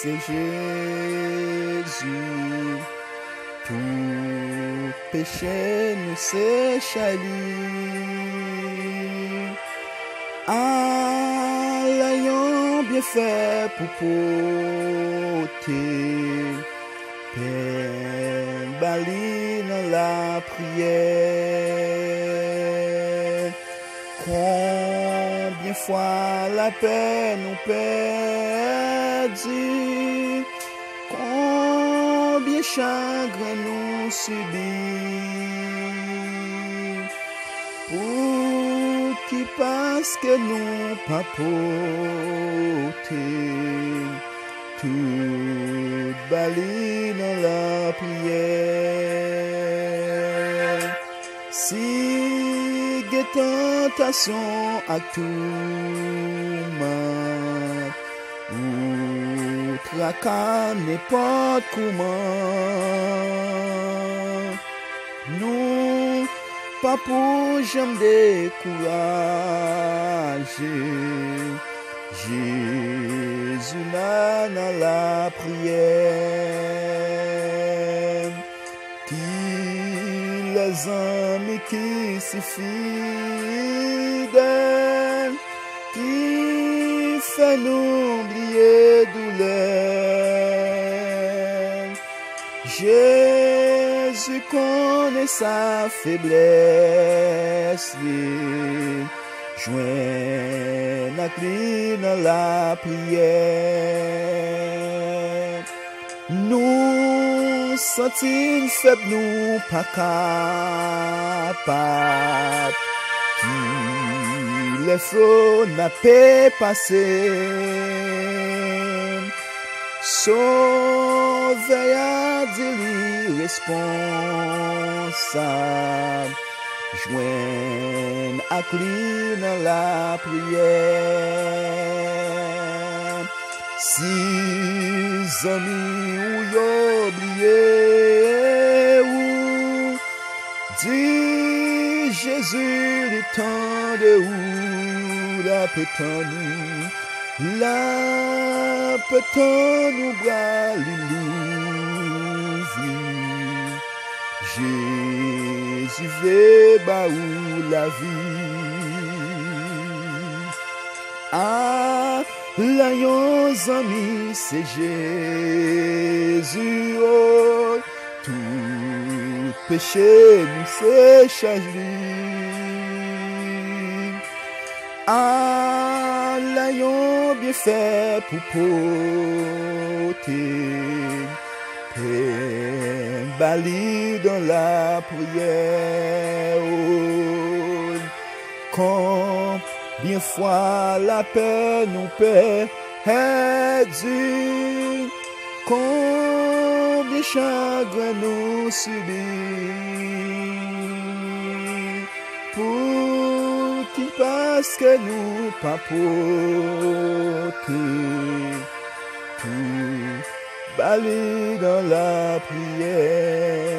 c'est Jésus. Tout péché nous c'est. Ah, l'ayant bien fait pour porter. Peine bali dans la prière. Fois la peine nous perdit. Combien chagrin nous subit. Pour qui parce que nous pas porter. Tout bali dans la prière? Si des tentations à tout mal, ou tracas n'importe comment, nous, pas pour jamais décourager. Jésus dans la prière, qui les amis qui si fidèles, qui fait nous oublier douleur. Jésus connaît sa faiblesse. Joint avec lui dans la prière. Nous nou sentim feb nou pa kapap Ki le flo na pe pase. Soveya di li responsab. Jwen ak li nan la priye. Si zami ou yo oublié ou, di Jésus le temps de ou la pétan nous, la pétan nous bras l'ouvrir. Jésus veut ba ou la vie. Ah, La yon zami se Jezu oy, Tout peche nou se chaj li. A la yon bie fe pou pote, Pen bali dan la pouye oy, Kon Bien fwa la pe nou pe edi, Konbye chagre nou subi, Pou ki paske nou papote, Pou bali dan la priye,